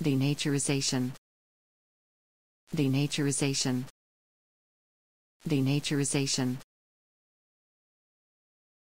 Denaturization. Denaturization. Denaturization.